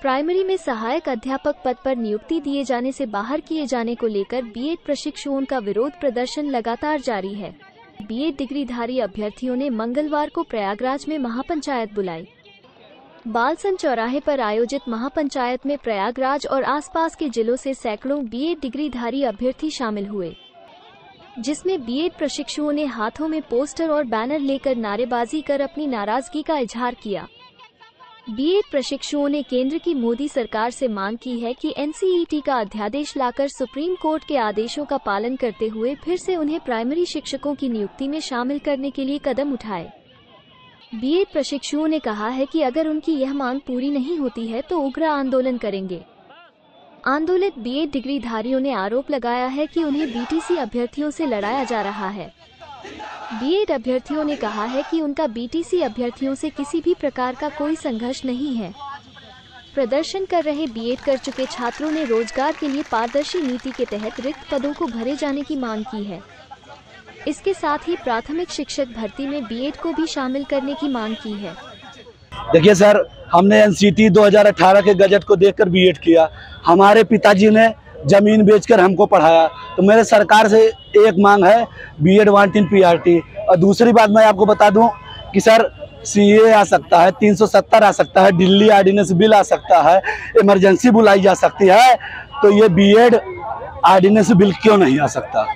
Primary में सहायक अध्यापक पद पर नियुक्ति दिए जाने से बाहर किए जाने को लेकर बीएड प्रशिक्षुओं का विरोध प्रदर्शन लगातार जारी है। बीएड डिग्रीधारी अभ्यर्थियों ने मंगलवार को प्रयागराज में महापंचायत बुलाई। बालसन चौराहे पर आयोजित महापंचायत में प्रयागराज और आसपास के जिलों से सैकड़ों बीएड डिग्रीधारी अभ्यर्थी शामिल हुए। जिसमें बीएड प्रशिक्षुओं ने हाथों में पोस्टर और बैनर लेकर नारेबाजी कर अपनी नाराज़गी का इजहार किया। बीएड प्रशिक्षुओं ने केंद्र की मोदी सरकार से मांग की है कि एनसीईटी का अध्यादेश लाकर सुप्रीम कोर्ट के आदेशों का पालन करते हुए फिर से उन्हें प्राइमरी शिक्षकों की नियुक्ति में शामिल करने के लिए कदम उठाए। बीएड प्रशिक्षुओं ने कहा है कि अगर उनकी यह मांग पूरी नहीं होती है तो उग्र आंदोलन करेंगे। आंदोलित बीएड डिग्रीधारियों ने आरोप लगाया है कि उन्हें बीटीसी अभ्यर्थियों से लड़ाया जा रहा है। बीएड अभ्यर्थियों ने कहा है कि उनका बीटीसी अभ्यर्थियों से किसी भी प्रकार का कोई संघर्ष नहीं है। प्रदर्शन कर रहे बीएड कर चुके छात्रों ने रोज़गार के लिए पारदर्शी नीति के तहत रिक्त पदों को भरे जाने की मांग की है। इसके साथ ही प्राथमिक शिक्षक भर्ती में बीएड को भी शामिल करने की मांग की है। देखिए सर, हमने एनसीटी 2018 के गजट को देखकर बीएड किया। हमारे पिताजी ने ज़मीन बेचकर हमको पढ़ाया। तो मेरे सरकार से एक मांग है B Ed want in P और दूसरी बात मैं आपको बता दूँ कि सर सी ए आ सकता है 370 आ सकता है, दिल्ली आर्डिनेंस बिल आ सकता है, इमरजेंसी बुलाई जा सकती है तो ये बी एड आर्डिनेंस बिल क्यों नहीं आ सकता?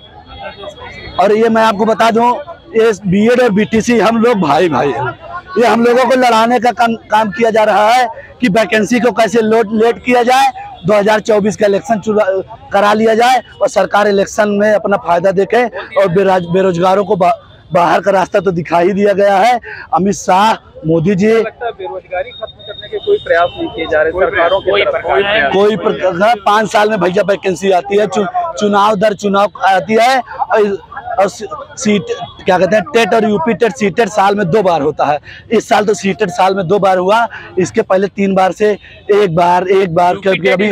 और ये मैं आपको बता दूँ, ये बी एड और बीटीसी हम लोग भाई भाई हैं। ये हम लोगों को लड़ाने का काम काम किया जा रहा है कि वैकेंसी को कैसे लोट लेट किया जाए 2024 का इलेक्शन करा लिया जाए और सरकार इलेक्शन में अपना फ़ायदा देखे और बेरोजगारों को बा, बाहर का रास्ता तो दिखा ही दिया गया है। अमित शाह मोदी जी। बेरोजगारी खत्म करने के कोई प्रयास नहीं किए जा रहे सरकारों के कोई प्रकार पाँच साल में भैया वैकेंसी आती है चुनाव दर चुनाव आती है और सीट क्या कहते हैं टेट और यूपी टेट सी टेट साल में दो बार होता है। इस साल तो सी टेट साल में दो बार हुआ। इसके पहले तीन बार से एक बार एक बार क्योंकि अभी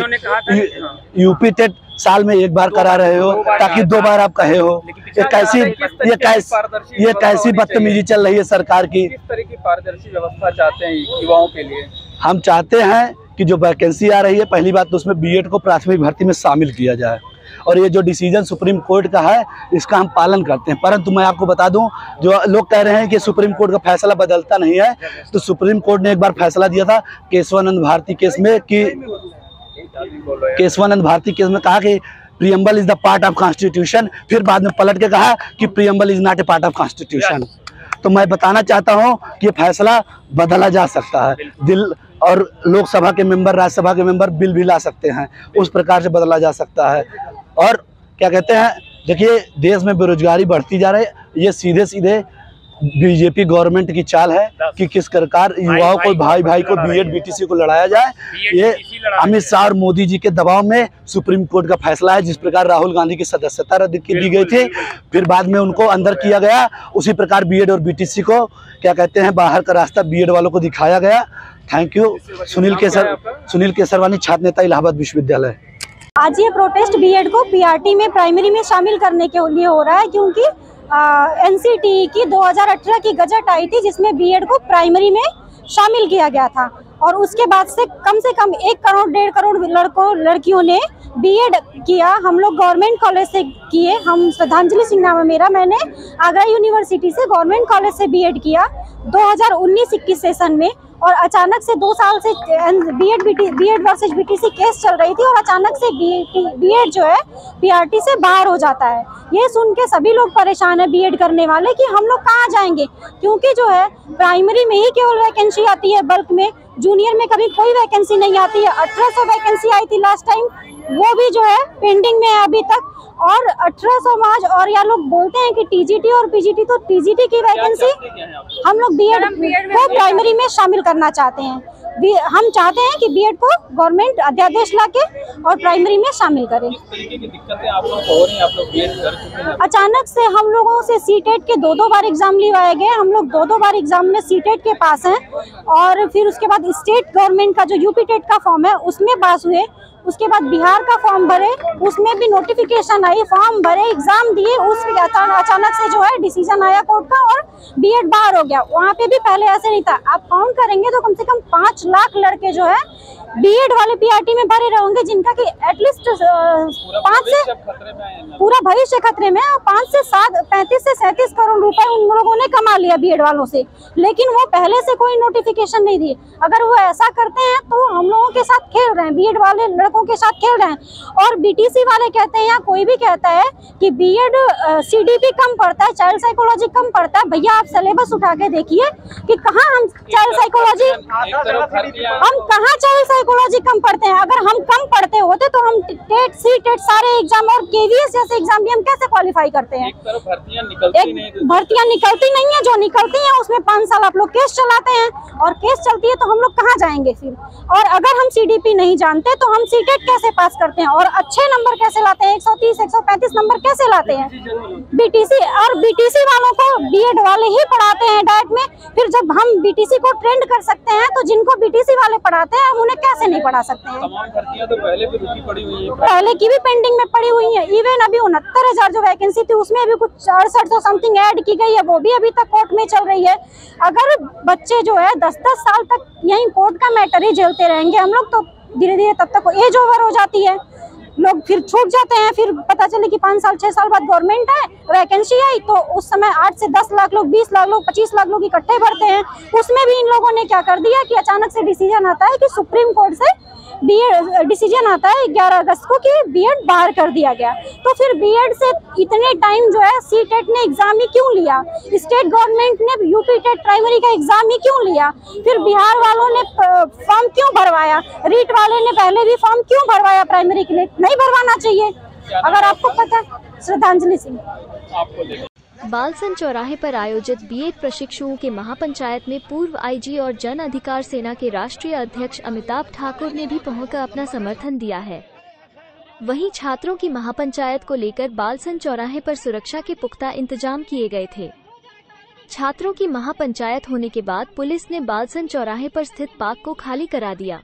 यूपी टेट साल में एक बार करा रहे हो ताकि दो बार आप कहे हो। ये कैसी ये कैसी ये कैसी बदतमीजी चल रही है सरकार की? किस तरह की पारदर्शी व्यवस्था चाहते हैं युवाओं के लिए? हम चाहते हैं कि जो वैकेंसी आ रही है पहली बात तो उसमें बीएड को प्राथमिक भर्ती में शामिल किया जाए। और ये जो डिसीज़न सुप्रीम कोर्ट का है इसका हम पालन करते हैं। परंतु मैं आपको बता दूँ जो लोग कह रहे हैं कि सुप्रीम कोर्ट का फैसला बदलता नहीं है तो सुप्रीम कोर्ट ने एक बार फैसला दिया था केशवानंद भारती केस में कि केशवानंद भारती केस में कहा कि preamble is the part of constitution फिर बाद में पलट के कहा कि preamble is not a part of constitution तो मैं बताना चाहता हूँ कि फैसला बदला जा सकता है। दिल और लोकसभा के मेंबर राज्यसभा के मेंबर बिल भी ला सकते हैं। उस प्रकार से बदला जा सकता है। और क्या कहते हैं देखिए देश में बेरोजगारी बढ़ती जा रही है। ये सीधे सीधे बीजेपी गवर्नमेंट की चाल है कि किस प्रकार युवाओं को भाई भाई को बीएड बीटीसी को लड़ाया जाए। ये अमित शाह और मोदी जी के दबाव में सुप्रीम कोर्ट का फैसला है जिस प्रकार राहुल गांधी की सदस्यता रद्द की दी गई थी। फिर बाद में उनको अंदर किया गया। उसी प्रकार बीएड और बीटीसी को क्या कहते हैं बाहर का रास्ता बीएड वालों को दिखाया गया। थैंक यू सुनील केसर सुनील केसरवानी छात्र नेता इलाहाबाद विश्वविद्यालय। आज ये प्रोटेस्ट बीएड को पीआरटी में प्राइमरी में शामिल करने के लिए हो रहा है क्योंकि एनसीटी की 2018 की गजट आई थी जिसमें बीएड को प्राइमरी में शामिल किया गया था। और उसके बाद से कम से कम एक करोड़ डेढ़ करोड़ लड़कों लड़कियों ने बीएड किया। हम लोग गवर्नमेंट कॉलेज से किए। हम श्रद्धांजलि सिंह नाम है मेरा मैंने आगरा यूनिवर्सिटी से गवर्नमेंट कॉलेज से बीएड किया। 2019-21 सेशन में और अचानक से दो साल से B Ed B Ed versus B case चल रही थी और अचानक से बी एड जो है पीआरटी से बाहर हो जाता है। ये सुन के सभी लोग परेशान है बी करने वाले कि हम लोग कहाँ जाएँगे? क्योंकि जो है प्राइमरी में ही केवल वैकेंसी आती है बल्क में। जूनियर में कभी कोई वैकेंसी नहीं आती है। अठारह सौ वैकेंसी आई थी लास्ट टाइम वो भी जो है पेंडिंग में है अभी तक। और अठारह सौ मार्च और या लोग बोलते हैं कि टीजीटी और पीजीटी तो टीजीटी की वैकेंसी हम लोग बीएड को प्राइमरी में शामिल करना चाहते हैं। हम चाहते हैं कि बीएड को गवर्नमेंट अध्यादेश लाके और प्राइमरी में शामिल करें। अचानक से हम लोगों से सी टेट के दो दो बार एग्ज़ाम लिवाए गए। हम लोग दो दो बार एग्ज़ाम में सी टेट के पास हैं। और फिर उसके बाद स्टेट गवर्नमेंट का जो यूपी टेट का फॉर्म है उसमें पास हुए। उसके बाद बिहार का फॉर्म भरे, उसमें भी नोटिफिकेशन आई फॉर्म भरे एग्ज़ाम दिए, उस अचानक से जो है डिसीज़न आया कोर्ट का और बीएड बाहर हो गया। वहाँ पे भी पहले ऐसे नहीं था। आप काउंट करेंगे तो कम से कम पाँच लाख लड़के जो है बीएड वाले पीआरटी में भरे रहेंगे जिनका कि एटलीस्ट पाँच से में पूरा भविष्य खतरे में है और पाँच से सात पैंतीस से सैंतीस करोड़ रुपए उन लोगों ने कमा लिया बीएड वालों से। लेकिन वो पहले से कोई नोटिफिकेशन नहीं दिए। अगर वो ऐसा करते हैं तो हम लोगों के साथ खेल रहे हैं बीएड वाले लड़कों के साथ खेल रहे हैं। और बीटीसी वाले कहते हैं या कोई भी कहता है कि बीएड सीडीपी कम पड़ता है चाइल्ड साइकोलॉजी कम पड़ता है भैया आप सिलेबस उठा के देखिए कि कहाँ हम चाइल्ड साइकोलॉजी हम कहाँ चाइल्ड साइकोलॉजी कम पढ़ते हैं। अगर हम कम पढ़ते होते तो हम टेट सी टेट सारे एग्ज़ाम और केवीएस जैसे एग्ज़ाम भी हम कैसे क्वालिफाई करते हैं? एक भर्तियाँ निकलती नहीं एक भर्तियाँ निकलती नहीं है जो निकलती हैं उसमें पाँच साल आप लोग केस चलाते हैं और केस चलती है तो हम लोग कहाँ जाएँगे फिर? और अगर हम सीडीपी नहीं जानते तो हम सीटेट कैसे पास करते हैं? और अच्छे नंबर कैसे लाते हैं? 130 135 नंबर कैसे लाते हैं? बीटीसी और बीटीसी वालों को बीएड वाले ही पढ़ाते हैं डायट में। फिर जब हम बीटीसी को ट्रेंड कर सकते हैं तो जिनको बीटीसी वाले पढ़ाते हैं हम उन्हें कैसे नहीं पढ़ा सकते हैं? तो पहले भी रुकी पड़ी हुई है। पहले की भी पेंडिंग में पड़ी हुई है। इवन अभी उनहत्तर हज़ार जो वैकेंसी थी उसमें अभी कुछ अड़सठ सौ समथिंग ऐड की गई है वो भी अभी तक कोर्ट में चल रही है। अगर बच्चे जो है दस दस साल तक यही कोर्ट का मैटर ही झेलते रहेंगे हम लोग तो धीरे धीरे तब तक एज ओवर हो जाती है। लोग फिर छूट जाते हैं, फिर पता चले कि पाँच साल, छह साल बाद गवर्नमेंट है वैकेंसी आई तो उस समय आठ से दस लाख लोग, बीस लाख लोग, पच्चीस लाख लोग इकट्ठे भरते हैं। उसमें भी इन लोगों ने क्या कर दिया कि अचानक से डिसीज़न आता है कि सुप्रीम कोर्ट से बीएड डिसीज़न आता है ग्यारह अगस्त को कि बीएड बाहर कर दिया गया। तो फिर बीएड से इतने टाइम जो है सी टेट ने एग्ज़ाम ही क्यों लिया? स्टेट गवर्नमेंट ने यूपी टेट प्राइमरी का एग्ज़ाम ही क्यों लिया? फिर बिहार वालों ने फॉर्म क्यों भरवाया? रीट वाले ने पहले भी फॉर्म क्यों भरवाया प्राइमरी के लिए? नहीं भरवाना चाहिए। अगर आपको पता श्रद्धांजलि सिंह। आपको बालसन चौराहे पर आयोजित बीएड प्रशिक्षुओं के महापंचायत में पूर्व आईजी और जन अधिकार सेना के राष्ट्रीय अध्यक्ष अमिताभ ठाकुर ने भी पहुंचकर अपना समर्थन दिया है। वहीं छात्रों की महापंचायत को लेकर बालसन चौराहे पर सुरक्षा के पुख्ता इंतज़ाम किए गए थे। छात्रों की महापंचायत होने के बाद पुलिस ने बालसन चौराहे पर स्थित पार्क को खाली करा दिया।